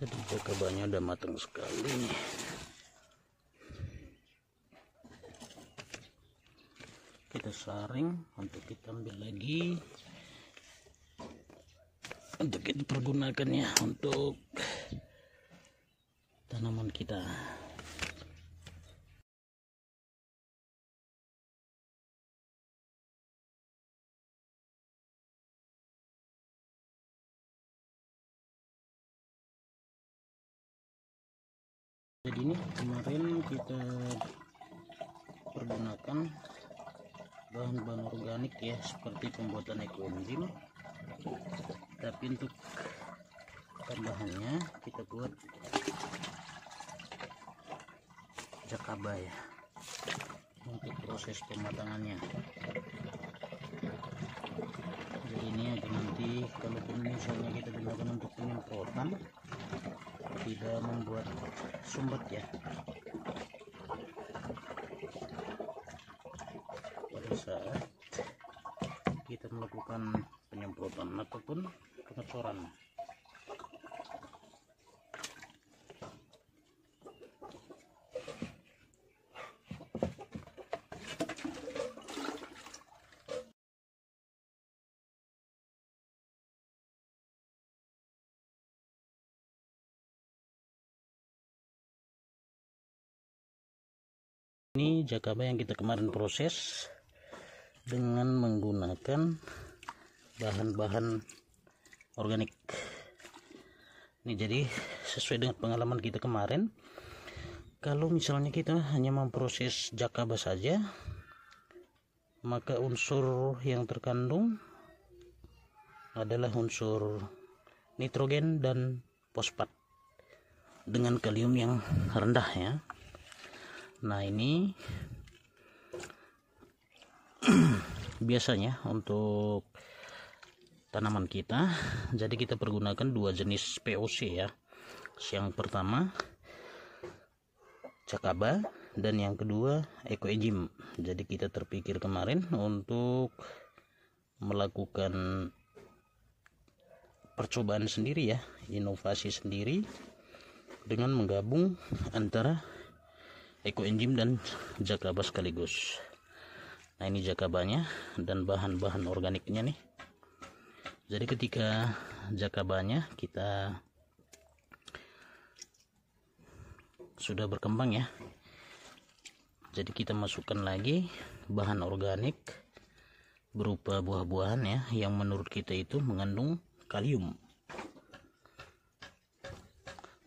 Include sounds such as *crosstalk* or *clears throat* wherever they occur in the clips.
jadi jakabanya udah matang sekali nih. Kita saring untuk kita ambil lagi. Untuk kita pergunakannya untuk tanaman kita jadi ini kemarin kita pergunakan bahan-bahan organik ya seperti pembuatan ekoenzim. Tapi untuk tambahannya kita buat jakaba ya untuk proses pematangannya. Jadi ini aja nanti kalaupun misalnya kita gunakan untuk penyemprotan tidak membuat sumbat ya. Pada saat kita melakukan penyemprotan ataupun pengecoran ini jakaba yang kita kemarin proses dengan menggunakan bahan-bahan organik. Ini jadi sesuai dengan pengalaman kita kemarin. Kalau misalnya kita hanya memproses jakaba saja maka unsur yang terkandung adalah unsur nitrogen dan fosfat dengan kalium yang rendah ya Nah ini *clears throat* biasanya untuk tanaman kita jadi kita pergunakan dua jenis POC ya. Yang pertama cakaba dan yang kedua ekoenzim jadi kita terpikir kemarin untuk melakukan percobaan sendiri ya inovasi sendiri dengan menggabung antara ekoenzim dan jakaba sekaligus. Nah ini jakabanya dan bahan-bahan organiknya nih. Jadi ketika jakabanya kita sudah berkembang ya. Jadi kita masukkan lagi bahan organik berupa buah-buahan ya yang menurut kita itu mengandung kalium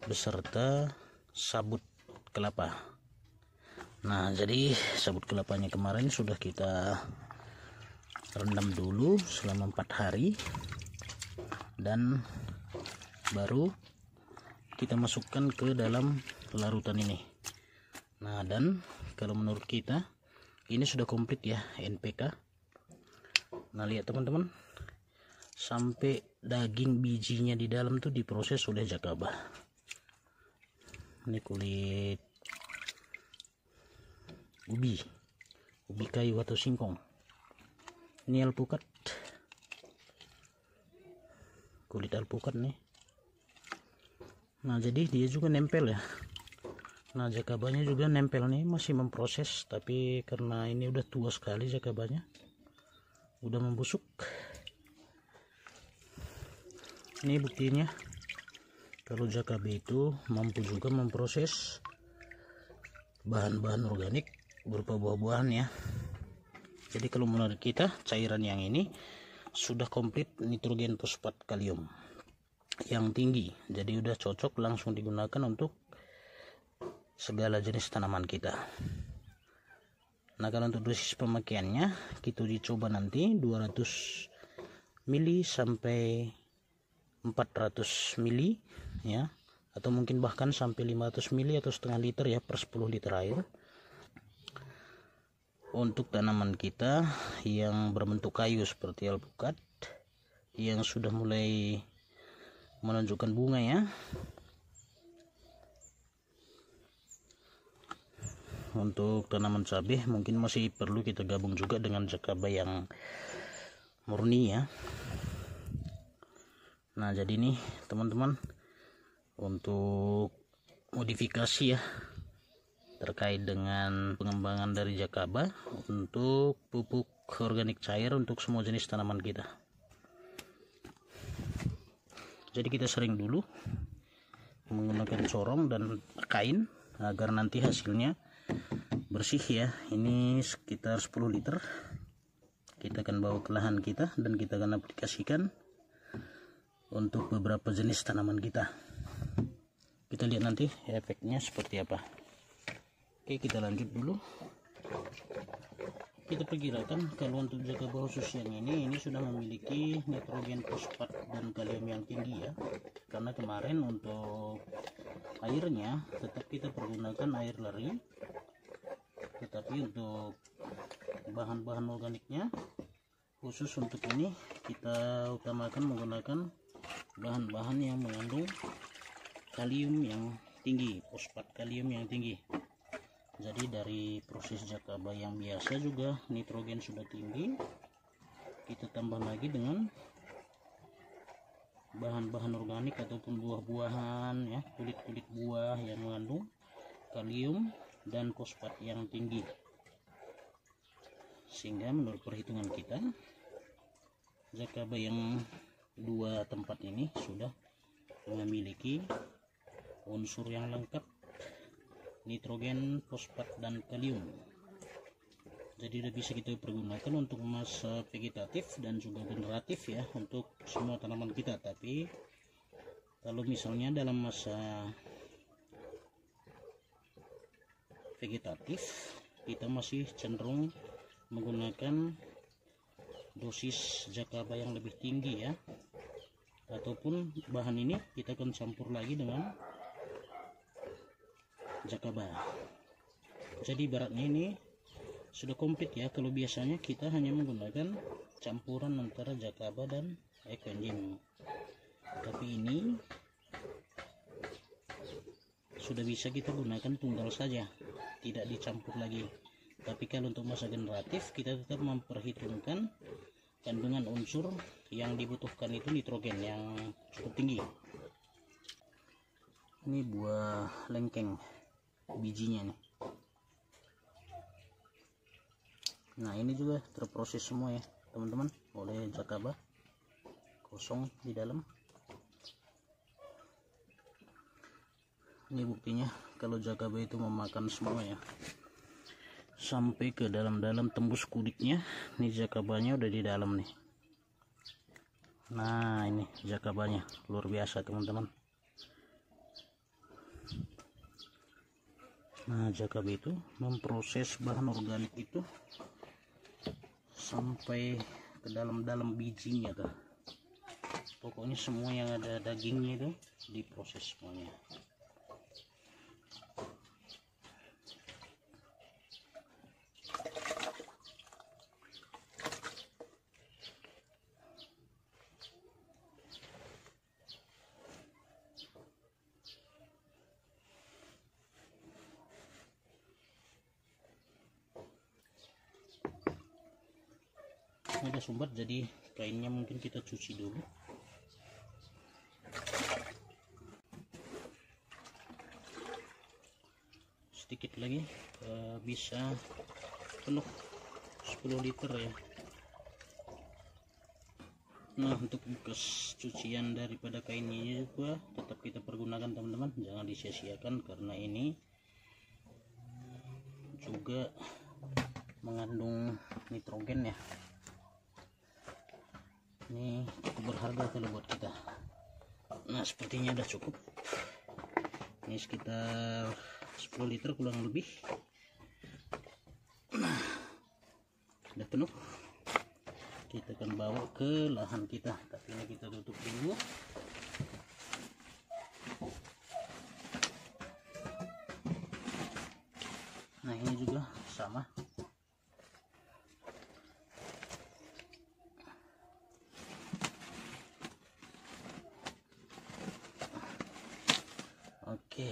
beserta sabut kelapa nah jadi sabut kelapanya kemarin sudah kita rendam dulu selama empat hari. Dan baru kita masukkan ke dalam larutan ini. Nah dan kalau menurut kita ini sudah komplit ya NPK nah lihat teman-teman sampai daging bijinya di dalam tuh diproses oleh jakaba ini kulit ubi. Ubi kayu atau singkong. Ini alpukat. Kulit alpukat nih. Nah jadi dia juga nempel ya. Nah jakabanya juga nempel nih. Masih memproses tapi karena ini udah tua sekali jakabanya udah membusuk. Ini buktinya. Kalau jakabe itu mampu juga memproses bahan-bahan organik berupa buah-buahan ya. Jadi kalau menurut kita cairan yang ini sudah komplit nitrogen fosfat kalium yang tinggi. Jadi udah cocok langsung digunakan untuk segala jenis tanaman kita. Nah kalau untuk dosis pemakaiannya kita dicoba nanti 200 mili sampai 400 mili ya. Atau mungkin bahkan sampai 500 mili atau setengah liter ya per 10 liter air untuk tanaman kita yang berbentuk kayu seperti alpukat yang sudah mulai menunjukkan bunga ya. Untuk tanaman cabai mungkin masih perlu kita gabung juga dengan jakaba yang murni ya. Nah jadi nih teman-teman untuk modifikasi ya terkait dengan pengembangan dari jakaba untuk pupuk organik cair untuk semua jenis tanaman kita. Jadi kita sering dulu menggunakan corong dan kain agar nanti hasilnya bersih ya. Ini sekitar 10 liter. Kita akan bawa ke lahan kita dan kita akan aplikasikan untuk beberapa jenis tanaman kita. Kita lihat nanti efeknya seperti apa Oke kita lanjut dulu. Kita perkirakan kalau untuk jaga khusus yang ini ini sudah memiliki nitrogen fosfat dan kalium yang tinggi ya. Karena kemarin untuk airnya tetap kita pergunakan air lari tetapi untuk bahan-bahan organiknya khusus untuk ini kita utamakan menggunakan bahan-bahan yang mengandung kalium yang tinggi fosfat kalium yang tinggi jadi dari proses jakaba yang biasa juga nitrogen sudah tinggi kita tambah lagi dengan bahan-bahan organik ataupun buah-buahan ya kulit-kulit buah yang mengandung kalium dan fosfat yang tinggi. Sehingga menurut perhitungan kita jakaba yang dua tempat ini sudah memiliki unsur yang lengkap nitrogen, fosfat, dan kalium. Jadi sudah bisa kita pergunakan untuk masa vegetatif dan juga generatif ya untuk semua tanaman kita. Tapi kalau misalnya dalam masa vegetatif kita masih cenderung menggunakan dosis jakaba yang lebih tinggi ya ataupun bahan ini kita akan campur lagi dengan jakaba. Jadi baratnya ini sudah komplit ya. Kalau biasanya kita hanya menggunakan campuran antara jakaba dan equindim tapi ini sudah bisa kita gunakan tunggal saja. Tidak dicampur lagi. Tapi kalau untuk masa generatif kita tetap memperhitungkan kandungan unsur yang dibutuhkan itu nitrogen yang cukup tinggi. Ini buah lengkeng bijinya nih? Nah ini juga terproses semua ya teman-teman. Oleh jakaba kosong di dalam. Ini buktinya kalau jakaba itu memakan semua ya. Sampai ke dalam-dalam tembus kulitnya ini jakabanya udah di dalam nih. Nah ini jakabanya luar biasa teman-teman nah jakab itu memproses bahan organik itu sampai ke dalam-dalam bijinya tuh pokoknya semua yang ada dagingnya itu diproses semuanya ada sumber jadi kainnya mungkin kita cuci dulu. Sedikit lagi uh, bisa penuh 10 liter ya. Nah untuk bekas cucian daripada kain ini juga tetap kita pergunakan teman-teman. Jangan disia-siakan karena ini juga mengandung nitrogen ya ini cukup berharga kalau buat kita. Nah sepertinya udah cukup. Ini sekitar 10 liter kurang lebih. Nah udah penuh. Kita akan bawa ke lahan kita. Tapi kita tutup dulu. Nah ini juga sama oke.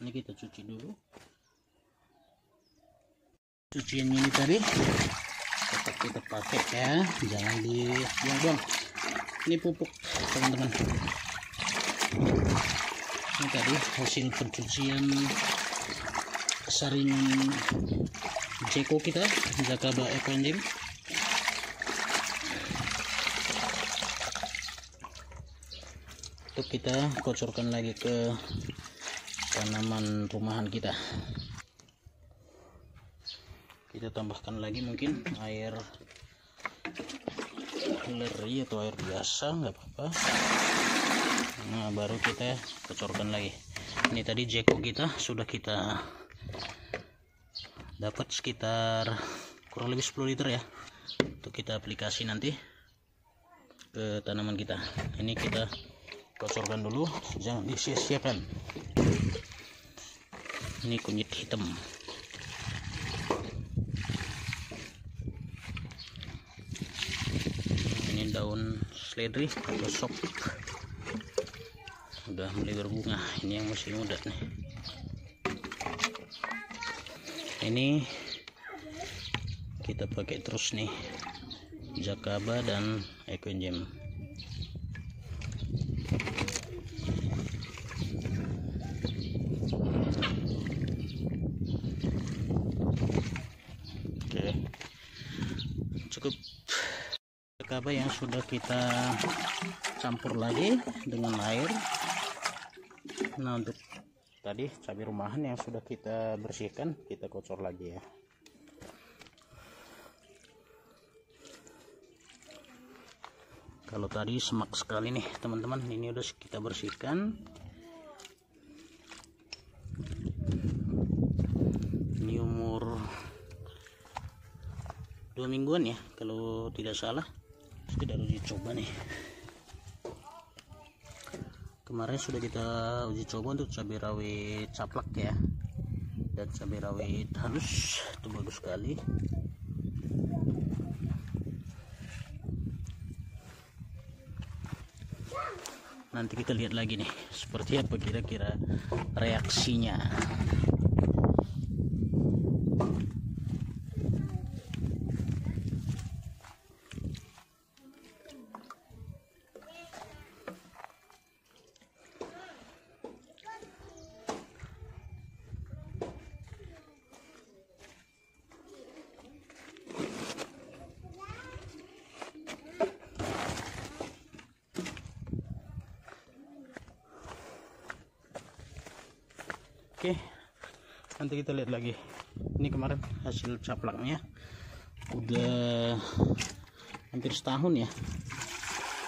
Ini kita cuci dulu. Cucian ini tadi tetap kita pakai ya. Jangan dibuang-buang ini pupuk teman-teman. Ini tadi hasil pencucian saringan jeko kita Jakaba Ecoenzym untuk kita kocorkan lagi ke tanaman rumahan kita. Kita tambahkan lagi mungkin air leri atau air biasa nggak apa-apa. Nah baru kita kocorkan lagi. Ini tadi jeko kita sudah kita dapat sekitar kurang lebih 10 liter ya. Untuk kita aplikasi nanti ke tanaman kita. Ini kita kocorkan dulu. Jangan disia-siakan ini kunyit hitam. Ini daun seledri atau sop. Udah mulai berbunga. Ini yang masih muda nih. Ini kita pakai terus nih. Jakaba dan ecoenzym oke cukup jakaba yang sudah kita campur lagi dengan air. Nah untuk tadi cabai rumahan yang sudah kita bersihkan kita kocor lagi ya. Kalau tadi semak sekali nih teman-teman ini udah kita bersihkan. Ini umur dua mingguan ya kalau tidak salah. Sekedar uji coba nih. Kemarin sudah kita uji coba untuk cabai rawit caplak ya. Dan cabai rawit halus itu bagus sekali. Nanti kita lihat lagi nih seperti apa kira-kira reaksinya Oke, nanti kita lihat lagi. Ini kemarin hasil caplaknya udah hampir setahun ya.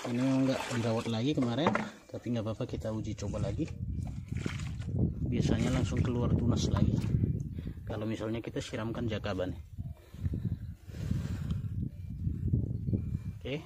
Ini memang nggak dirawat lagi kemarin, tapi nggak apa-apa kita uji coba lagi. Biasanya langsung keluar tunas lagi. Kalau misalnya kita siramkan jakaban. Oke.